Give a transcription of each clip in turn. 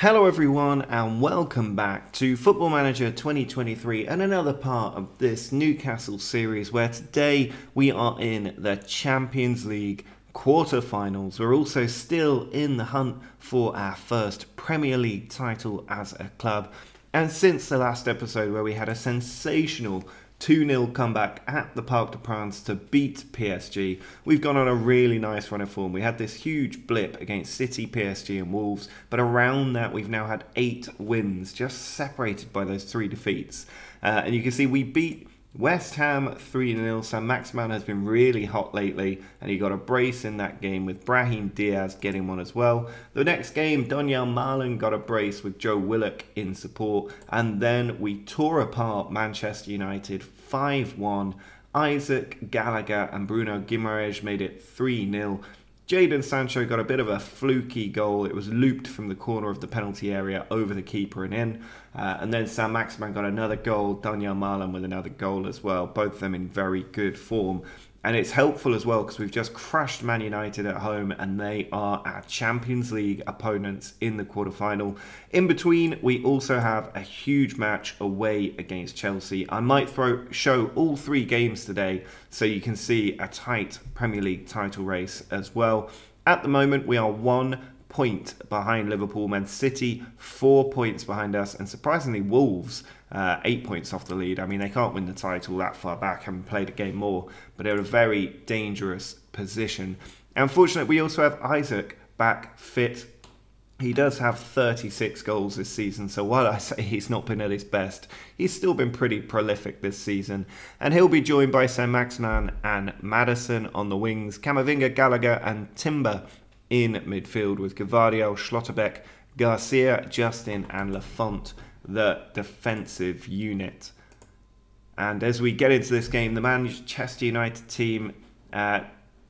Hello, everyone, and welcome back to Football Manager 2023 and another part of this Newcastle series where today we are in the Champions League quarter-finals. We're also still in the hunt for our first Premier League title as a club. And since the last episode where we had a sensational 2 0 comeback at the Parc des Princes to beat PSG. We've gone on a really nice run of form. We had this huge blip against City, PSG, and Wolves, but around that, we've now had eight wins, just separated by those three defeats. Uh, and you can see we beat West Ham 3 0. Saint-Maximin has been really hot lately, and he got a brace in that game with Brahim Diaz getting one as well. The next game, Donyell Malen got a brace with Joe Willock in support, and then we tore apart Manchester United 5 1. Isak Gallagher, and Bruno Guimaraes made it 3 0. Jadon Sancho got a bit of a fluky goal. It was looped from the corner of the penalty area over the keeper and in. Uh, and then Saint-Maximin got another goal. Donyell Malen with another goal as well. Both of them in very good form. And it's helpful as well because we've just crushed Man United at home and they are our Champions League opponents in the quarterfinal. In between, we also have a huge match away against Chelsea. I might throw show all three games today so you can see a tight Premier League title race as well. At the moment, we are one point behind Liverpool, Man City four points behind us, and surprisingly, Wolves uh, eight points off the lead. I mean, they can't win the title that far back, haven't played a game more, but they're in a very dangerous position. Unfortunately, we also have Isak back fit. He does have 36 goals this season, so while I say he's not been at his best, he's still been pretty prolific this season. And he'll be joined by Saint-Maximin and Maddison on the wings, Camavinga, Gallagher, and Timber in midfield with Gvardiol, Schlotterbeck, Garcia, Justin, and Lafont, the defensive unit. And as we get into this game, the Manchester United team, uh,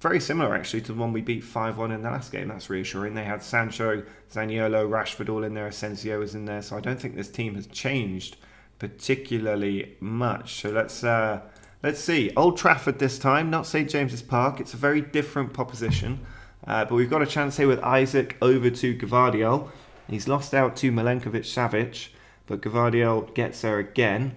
very similar actually to the one we beat 5 1 in the last game. That's reassuring. They had Sancho, Zaniolo, Rashford all in there, Asensio was in there. So I don't think this team has changed particularly much. So let's. Uh, let's see. Old Trafford this time, not St James's Park. It's a very different proposition. Uh, but we've got a chance here with Isak over to Gvardiol. He's lost out to Milinkovic Savic, but Gvardiol gets there again.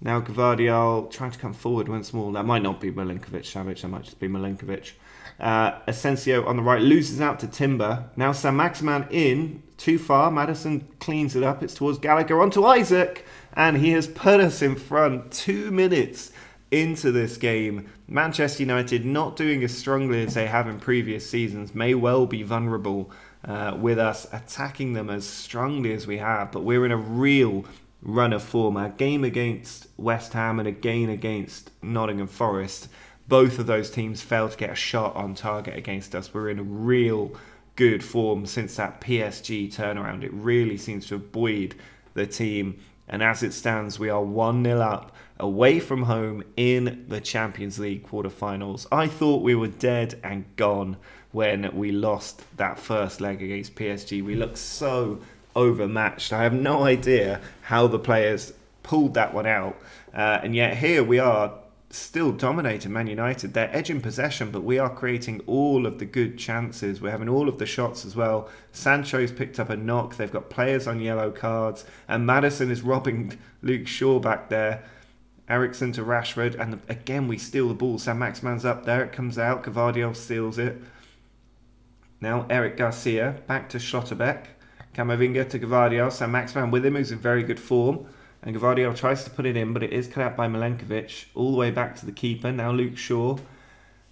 Now Gvardiol trying to come forward once more. That might not be Milinkovic Savic, that might just be Milinkovic. Uh, Asensio on the right loses out to Timber. Now Saint-Maximin in, too far. Maddison cleans it up. It's towards Gallagher onto Isak. and he has put us in front. Two minutes into this game. Manchester United not doing as strongly as they have in previous seasons may well be vulnerable uh, with us attacking them as strongly as we have, but we're in a real run of form. Our game against West Ham and again against Nottingham Forest, both of those teams failed to get a shot on target against us. We're in a real good form since that PSG turnaround. It really seems to have buoyed the team. And as it stands, we are 1 0 up away from home in the Champions League quarterfinals. I thought we were dead and gone when we lost that first leg against PSG. We looked so overmatched. I have no idea how the players pulled that one out. Uh, and yet here we are still dominating Man United. They're edging possession, but we are creating all of the good chances. We're having all of the shots as well. Sancho's picked up a knock. They've got players on yellow cards. And Maddison is robbing Luke Shaw back there. Eriksen to Rashford, and again we steal the ball. Saint-Maximin's up there, it comes out, Gvardiol steals it. Now Eric Garcia, back to Schlotterbeck. Camavinga to Gvardiol, Saint-Maximin with him, who's in very good form. And Gvardiol tries to put it in, but it is cut out by Milenkovic. All the way back to the keeper, now Luke Shaw.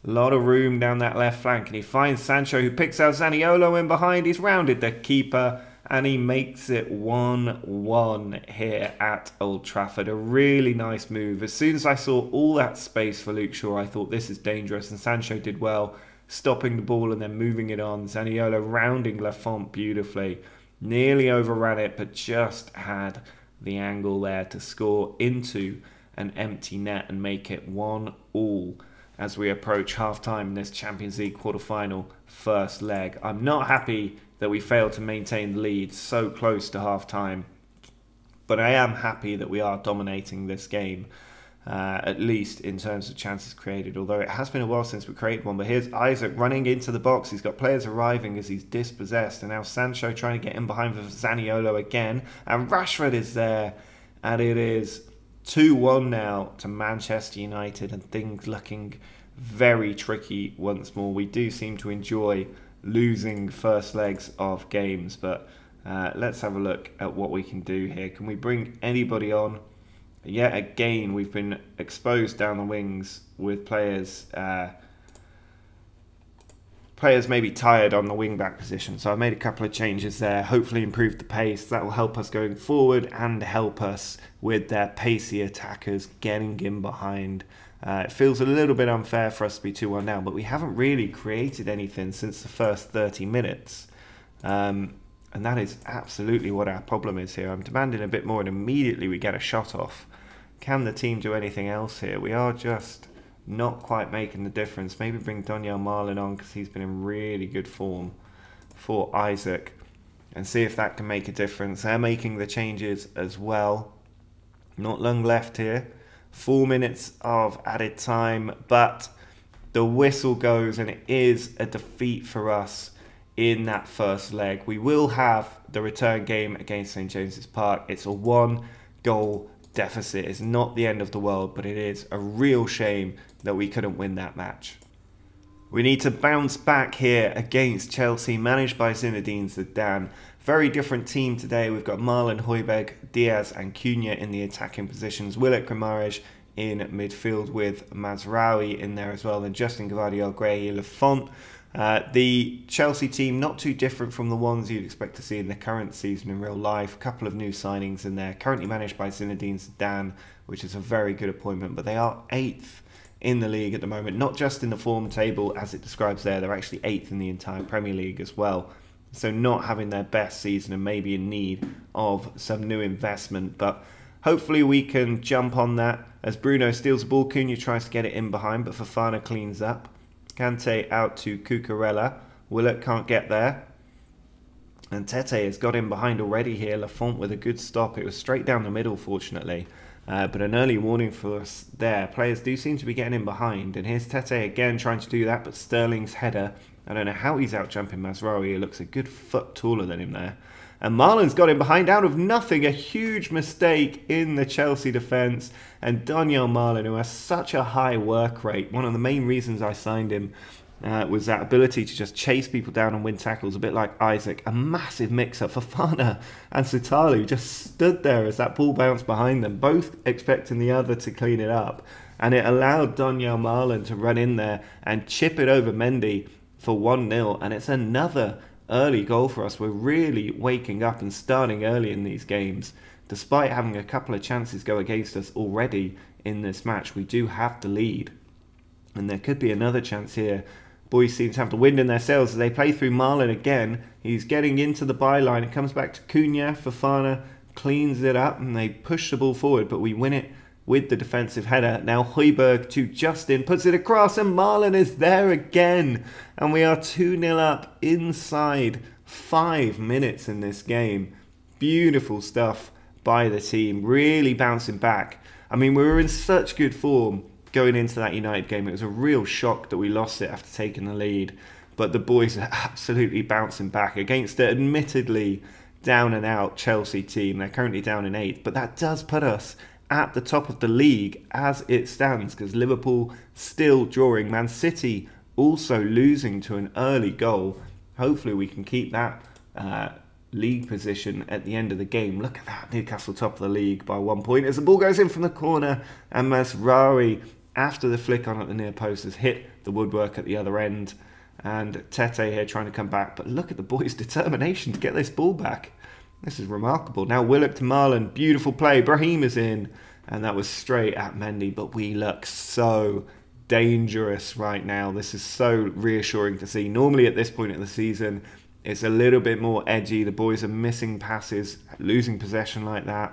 A lot of room down that left flank, and he finds Sancho, who picks out Zaniolo in behind. He's rounded the keeper and he makes it 1 1 here at Old Trafford. A really nice move. As soon as I saw all that space for Luke Shaw, I thought this is dangerous, and Sancho did well, stopping the ball and then moving it on. Zaniolo rounding Lafont beautifully. Nearly overran it, but just had the angle there to score into an empty net and make it 1 all as we approach half time in this Champions League quarter final first leg. I'm not happy that we failed to maintain the lead so close to half time. But I am happy that we are dominating this game. Uh, at least in terms of chances created. Although it has been a while since we created one. But here's Isak running into the box. He's got players arriving as he's dispossessed, and now Sancho trying to get in behind for Zaniolo again, and Rashford is there, and it is 2-1 now to Manchester United, and things looking very tricky once more. We do seem to enjoy losing first legs of games, but. Uh, let's have a look at what we can do here. Can we bring anybody on? Yet again, we've been exposed down the wings with players. Uh, players maybe tired on the wing back position. So I made a couple of changes there. Hopefully, improve the pace. That will help us going forward and help us with their pacey attackers getting in behind. Uh, it feels a little bit unfair for us to be 2 1 down, but we haven't really created anything since the first 30 minutes. Um, and that is absolutely what our problem is here. I'm demanding a bit more, and immediately we get a shot off. Can the team do anything else here? We are just not quite making the difference. Maybe bring Donyell Malen on because he's been in really good form for Isak and see if that can make a difference. They're making the changes as well. Not long left here. Four minutes of added time, but the whistle goes and it is a defeat for us in that first leg. We will have the return game against St James's Park. It's a one goal deficit. It's not the end of the world, but it is a real shame that we couldn't win that match. We need to bounce back here against Chelsea, managed by Zinedine Zidane. Very different team today. We've got Malen, Højbjerg, Diaz, and Cunha in the attacking positions. Willock Guimaraes in midfield with Mazraoui in there as well. Then Justin Gvardiol, Gray, Lafont. Uh, the Chelsea team, not too different from the ones you'd expect to see in the current season in real life. A couple of new signings in there. Currently managed by Zinedine Zidane, which is a very good appointment, but they are eighth in the league at the moment. Not just in the form table as it describes there, they're actually eighth in the entire Premier League as well. So not having their best season and maybe in need of some new investment, but hopefully we can jump on that as Bruno steals the ball. Cunha tries to get it in behind, but Fofana cleans up. Kante out to Cucurella. Willock can't get there. And Tete has got in behind already here. Lafont with a good stop. It was straight down the middle, fortunately. Uh, but an early warning for us there. Players do seem to be getting in behind. And here's Tete again trying to do that, but Sterling's header. I don't know how he's out jumping. He looks a good foot taller than him there. And Malen's got him behind out of nothing. A huge mistake in the Chelsea defence. And Donyell Malen, who has such a high work rate, one of the main reasons I signed him uh, was that ability to just chase people down and win tackles, a bit like Isak. A massive mix-up for Fana and Sutalo just stood there as that ball bounced behind them, both expecting the other to clean it up. And it allowed Donyell Malen to run in there and chip it over Mendy for 1-0. And it's another early goal for us. We're really waking up and starting early in these games. Despite having a couple of chances go against us already in this match, we do have the lead. And there could be another chance here. Boys seem to have the wind in their sails as they play through Malen again. He's getting into the byline. It comes back to Cunha. Fofana cleans it up and they push the ball forward, but we win it with the defensive header. Now Højbjerg to Justin, puts it across, and Malen is there again. And we are 2 0 up inside five minutes in this game. Beautiful stuff by the team, really bouncing back. I mean, we were in such good form going into that United game. It was a real shock that we lost it after taking the lead. But the boys are absolutely bouncing back against it, admittedly down and out Chelsea team. They're currently down in eighth, but that does put us at the top of the league as it stands because Liverpool still drawing. Man City also losing to an early goal. Hopefully, we can keep that uh, league position at the end of the game. Look at that, Newcastle top of the league by one point as the ball goes in from the corner and Mazraoui, after the flick on at the near post, has hit the woodwork at the other end. And Tete here trying to come back, but look at the boys' determination to get this ball back. This is remarkable. Now Willock to Malen. Beautiful play. Brahim is in. And that was straight at Mendy. But we look so dangerous right now. This is so reassuring to see. Normally at this point in the season, it's a little bit more edgy. The boys are missing passes, losing possession like that.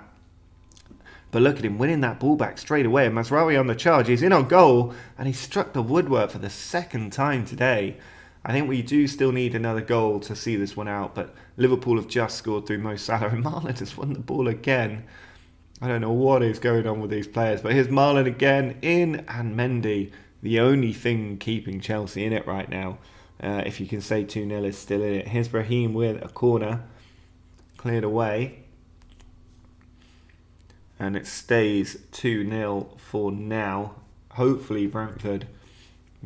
But look at him winning that ball back straight away. Mazraoui on the charge. He's in on goal. And he struck the woodwork for the second time today. I think we do still need another goal to see this one out, but Liverpool have just scored through Mo Salah and Malen has won the ball again. I don't know what is going on with these players, but here's Malen again in and Mendy, the only thing keeping Chelsea in it right now. Uh, if you can say 2 0 is still in it. Here's Brahim with a corner cleared away. And it stays 2 0 for now. Hopefully, Brentford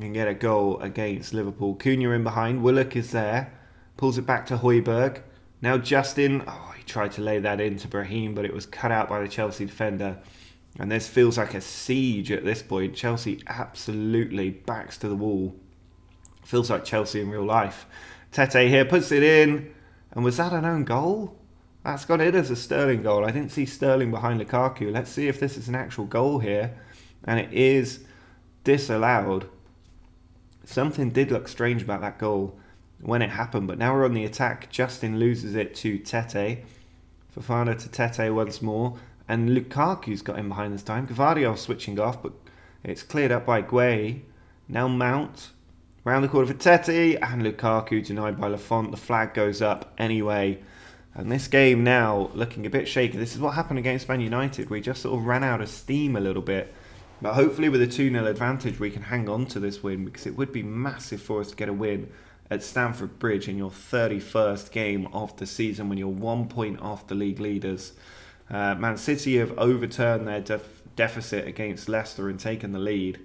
can get a goal against Liverpool. Cunha in behind. Willock is there. Pulls it back to Højbjerg. Now Justin. Oh, he tried to lay that into Brahim, but it was cut out by the Chelsea defender. And this feels like a siege at this point. Chelsea absolutely backs to the wall. Feels like Chelsea in real life. Tete here puts it in. And was that an own goal? That's gone in as a Sterling goal. I didn't see Sterling behind Lukaku. Let's see if this is an actual goal here. And it is disallowed. Something did look strange about that goal when it happened, but now we're on the attack. Justin loses it to Tete. Fofana to Tete once more. And Lukaku's got in behind this time. Gvardiol switching off, but it's cleared up by Guehi. Now Mount. Round the corner for Tete. And Lukaku denied by Lafont. The flag goes up anyway. And this game now looking a bit shaky. This is what happened against Man United. We just sort of ran out of steam a little bit. But hopefully with a 2-0 advantage we can hang on to this win because it would be massive for us to get a win at Stamford Bridge in your 31st game of the season when you're one point off the league leaders. Uh, Man City have overturned their def deficit against Leicester and taken the lead.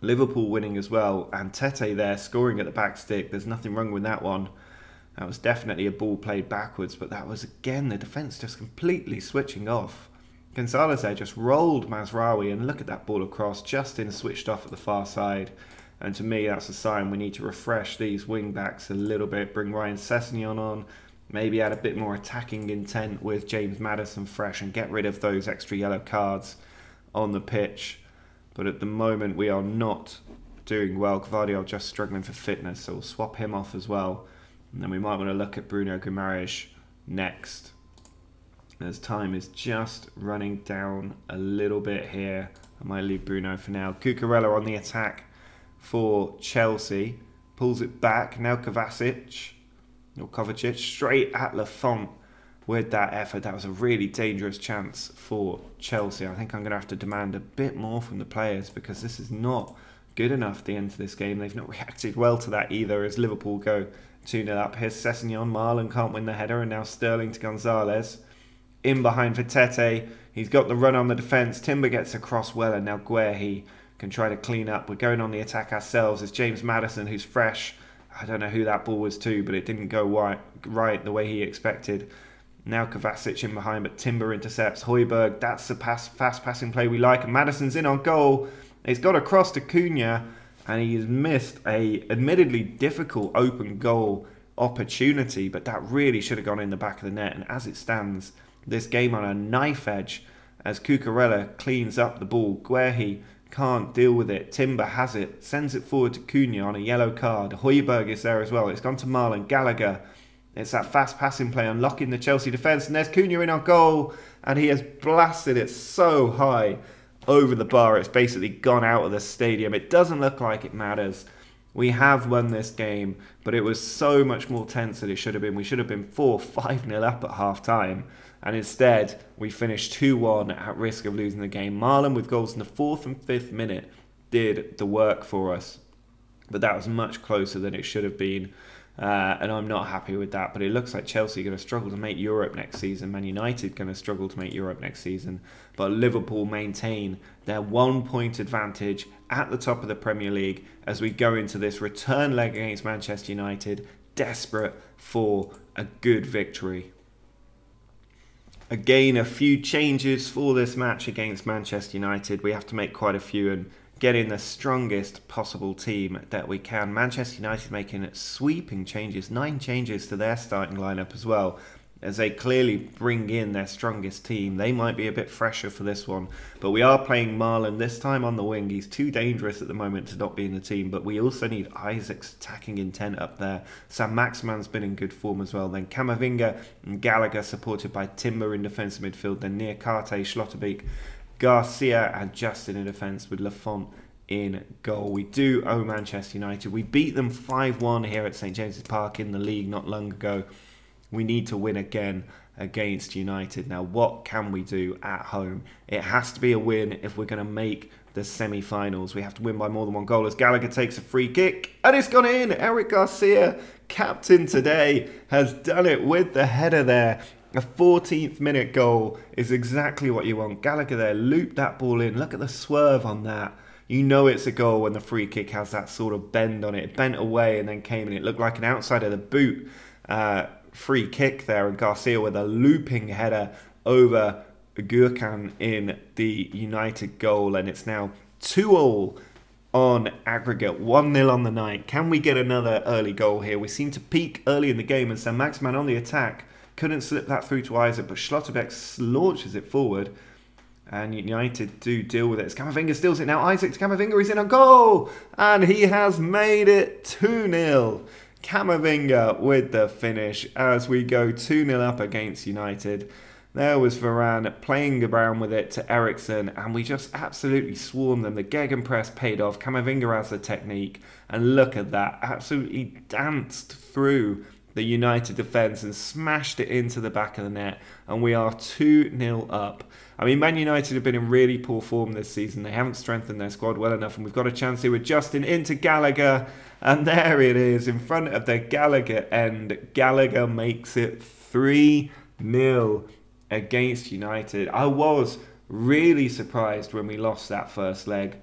Liverpool winning as well, and Tete there scoring at the back stick. There's nothing wrong with that one. That was definitely a ball played backwards, but that was again the defence just completely switching off. Gonzalez there just rolled Mazraoui, and look at that ball across. Justin switched off at the far side. And to me, that's a sign we need to refresh these wing backs a little bit, bring Ryan Sessegnon on, maybe add a bit more attacking intent with James Maddison fresh, and get rid of those extra yellow cards on the pitch. But at the moment, we are not doing well. Gvardiol just struggling for fitness, so we'll swap him off as well. And then we might want to look at Bruno Guimaraes next. As time is just running down a little bit here. I might leave Bruno for now. Cucurella on the attack for Chelsea. Pulls it back. Now Kovacic. Or Kovacic. Straight at Lafont with that effort. That was a really dangerous chance for Chelsea. I think I'm going to have to demand a bit more from the players because this is not good enough at the end of this game. They've not reacted well to that either as Liverpool go 2 0 up. Here's Sessegnon. Malen can't win the header, and now Sterling to Gonzalez. In behind for Tete. He's got the run on the defence. Timber gets across well, and now Guehi can try to clean up. We're going on the attack ourselves. It's James Maddison who's fresh. I don't know who that ball was to, but it didn't go right, right the way he expected. Now Kovacic in behind, but Timber intercepts. Højbjerg, that's the pass, fast passing play we like. And Maddison's in on goal. He's got across to Cunha and he has missed a admittedly difficult open goal opportunity, but that really should have gone in the back of the net. And as it stands, this game on a knife edge as Cucurella cleans up the ball. Guehi can't deal with it. Timber has it, sends it forward to Cunha on a yellow card. Højbjerg is there as well. It's gone to Malen Gallagher. It's that fast passing play unlocking the Chelsea defence. And there's Cunha in on goal. And he has blasted it so high over the bar. It's basically gone out of the stadium. It doesn't look like it matters. We have won this game, but it was so much more tense than it should have been. We should have been 4 5 0 up at half time. And instead, we finished 2 1 at risk of losing the game. Malen, with goals in the fourth and fifth minute, did the work for us. But that was much closer than it should have been. Uh, and I'm not happy with that. But it looks like Chelsea are going to struggle to make Europe next season. Man United going to struggle to make Europe next season. But Liverpool maintain their one point advantage at the top of the Premier League as we go into this return leg against Manchester United, desperate for a good victory. Again, a few changes for this match against Manchester United. We have to make quite a few, and getting the strongest possible team that we can. Manchester United making sweeping changes, nine changes to their starting lineup as well, as they clearly bring in their strongest team. They might be a bit fresher for this one, but we are playing Malen this time on the wing. He's too dangerous at the moment to not be in the team, but we also need Isak's attacking intent up there. Saint-Maximin's been in good form as well. Then Camavinga and Gallagher supported by Timber in defensive midfield. Then Niakhaté, Schlotterbeck Garcia and Justin in defence with Lafont in goal. We do owe Manchester United. We beat them 5 1 here at St James's Park in the league not long ago. We need to win again against United. Now, what can we do at home? It has to be a win if we're going to make the semi-finals. We have to win by more than one goal as Gallagher takes a free kick and it's gone in. Eric Garcia, captain today, has done it with the header there. A 14th minute goal is exactly what you want. Gallagher there looped that ball in. Look at the swerve on that. You know it's a goal when the free kick has that sort of bend on it. It bent away and then came in. It looked like an outside of the boot uh, free kick there. And Garcia with a looping header over Gurkan in the United goal, and it's now 2 all on aggregate, 1 0 on the night. Can we get another early goal here? We seem to peak early in the game, and Saint-Maximin on the attack couldn't slip that through to Isak, but Schlotterbeck launches it forward. And United do deal with it. As steals it now. Isak to Camavinga. He's in a goal. And he has made it 2 0. Camavinga with the finish as we go 2 0 up against United. There was Varane playing around with it to Eriksen, and we just absolutely swarmed them. The gegenpress paid off. Camavinga has the technique, and look at that. Absolutely danced through the United defence and smashed it into the back of the net, and we are 2 0 up. I mean, Man United have been in really poor form this season. They haven't strengthened their squad well enough, and we've got a chance here with Justin into Gallagher, and there it is in front of the Gallagher end. Gallagher makes it 3 0 against United. I was really surprised when we lost that first leg.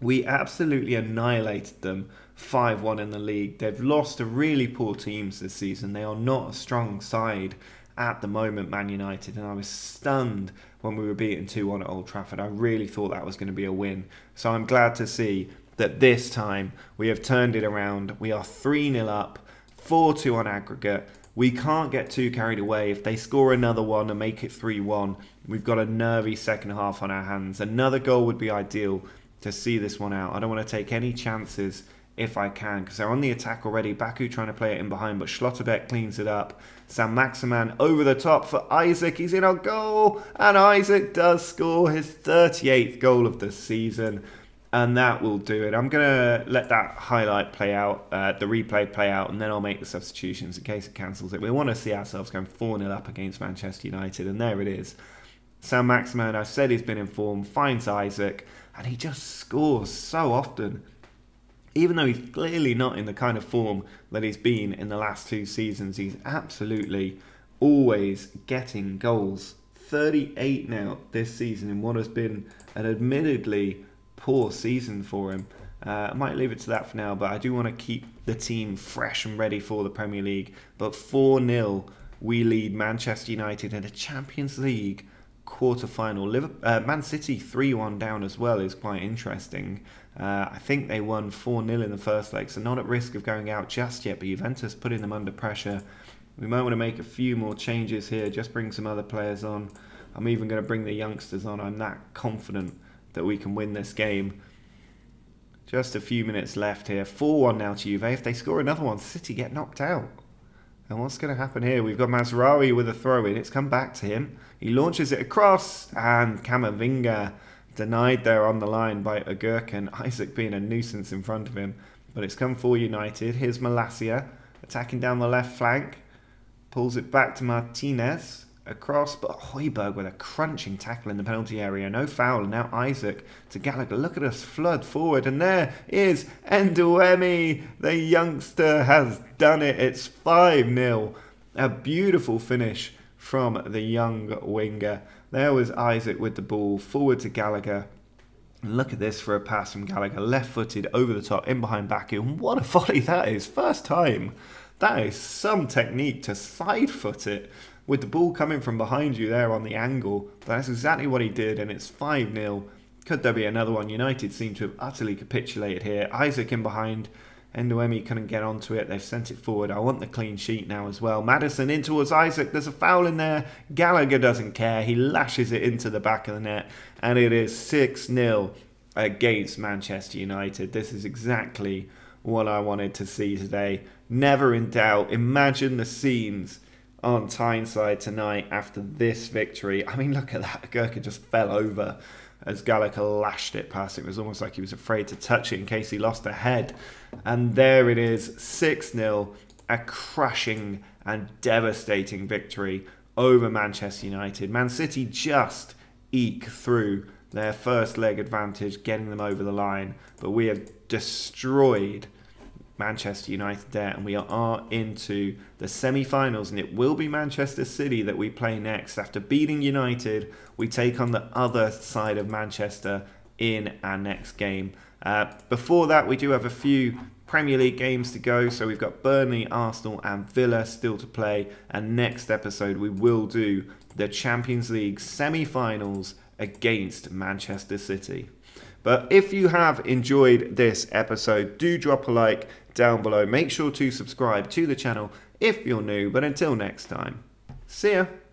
We absolutely annihilated them 5 1 in the league. They've lost to really poor teams this season. They are not a strong side at the moment, Man United, and I was stunned when we were beaten 2 1 at Old Trafford. I really thought that was going to be a win. So I'm glad to see that this time we have turned it around. We are 3 0 up, 4 2 on aggregate we can't get too carried away. If they score another one and make it 3 1, we've got a nervy second half on our hands. Another goal would be ideal to see this one out. I don't want to take any chances if I can because they're on the attack already. Baku trying to play it in behind, but Schlotterbeck cleans it up. Saint-Maximin over the top for Isak. He's in our goal, and Isak does score his 38th goal of the season and that will do it. I'm going to let that highlight play out, uh, the replay play out, and then I'll make the substitutions in case it cancels it. We want to see ourselves going 4 0 up against Manchester United, and there it is. Saint-Maximin, I said he's been informed, finds Isak, and he just scores so often. Even though he's clearly not in the kind of form that he's been in the last two seasons, he's absolutely always getting goals. 38 now this season in what has been an admittedly poor season for him. Uh, I might leave it to that for now, but I do want to keep the team fresh and ready for the Premier League. But 4 0, we lead Manchester United in a Champions League quarter final. Uh, Man City 3 1 down as well is quite interesting. Uh, I think they won 4 0 in the first leg, so not at risk of going out just yet, but Juventus putting them under pressure. We might want to make a few more changes here, just bring some other players on. I'm even going to bring the youngsters on. I'm that confident that we can win this game. Just a few minutes left here. 4 1 now to Juve. If they score another one, City get knocked out. And what's going to happen here? We've got Mazraoui with a throw in. It's come back to him. He launches it across, and Camavinga denied there on the line by Agurkan. Isak being a nuisance in front of him. But it's come for United. Here's Malacia attacking down the left flank. Pulls it back to Martinez across, but Højbjerg with a crunching tackle in the penalty area. No foul. Now Isak to Gallagher. Look at us flood forward. And there is Ndombele. The youngster has done it. It's 5 0. A beautiful finish from the young winger. There was Isak with the ball forward to Gallagher. look at this for a pass from Gallagher, left footed over the top, in behind Baku. And what a volley that is! First time. That is some technique to side foot it with the ball coming from behind you there on the angle. That's exactly what he did, and it's 5 0. Could there be another one? United seem to have utterly capitulated here. Isak in behind. Ndombele couldn't get onto it. They've sent it forward. I want the clean sheet now as well. Maddison in towards Isak. There's a foul in there. Gallagher doesn't care. He lashes it into the back of the net. And it is 6 0 against Manchester United. This is exactly what I wanted to see today. Never in doubt. Imagine the scenes on Tyneside tonight after this victory. I mean, look at that. Gurka just fell over as Gallagher lashed it past. It was almost like he was afraid to touch it in case he lost a head. And there it is 6 0 a crushing and devastating victory over Manchester United. Man City just eke through their first leg advantage, getting them over the line, but we have destroyed Manchester United there, and we are into the semi finals. And it will be Manchester City that we play next. After beating United, we take on the other side of Manchester in our next game. Uh, before that, we do have a few Premier League games to go. So we've got Burnley, Arsenal, and Villa still to play. And next episode, we will do the Champions League semi finals against Manchester City. But if you have enjoyed this episode, do drop a like down below. Make sure to subscribe to the channel if you're new. But until next time, see ya.